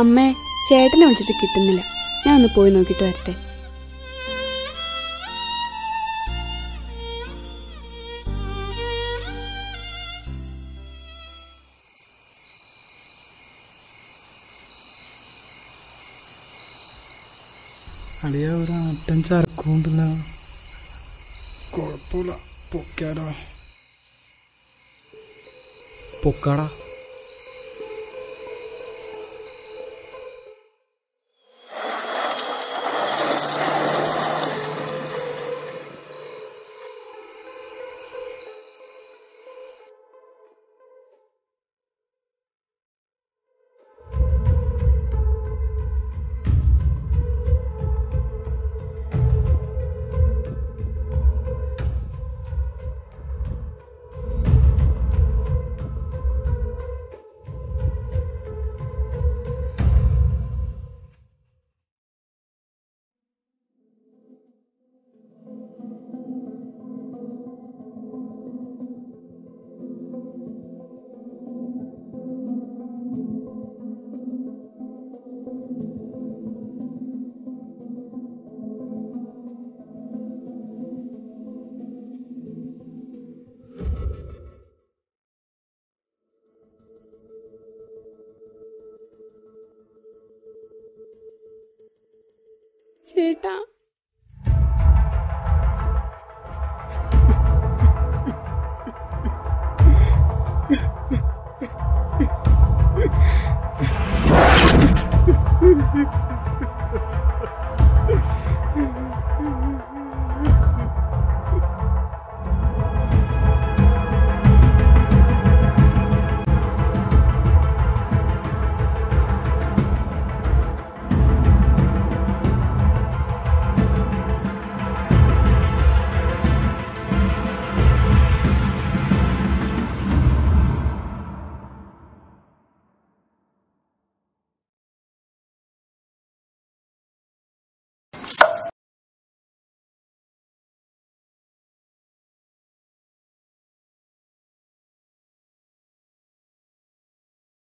അമ്മേ ചേട്ടനെ വിളിച്ചിട്ട് കിട്ടുന്നില്ല. ഞാൻ ഒന്ന് പോയി നോക്കിയിട്ട് വരട്ടെ. അളിയ ഒരു ചരക്കുണ്ടല്ലോ. കുഴപ്പമില്ല. പൊക്കാടാ. ചേട്ടാ Mm-hmm.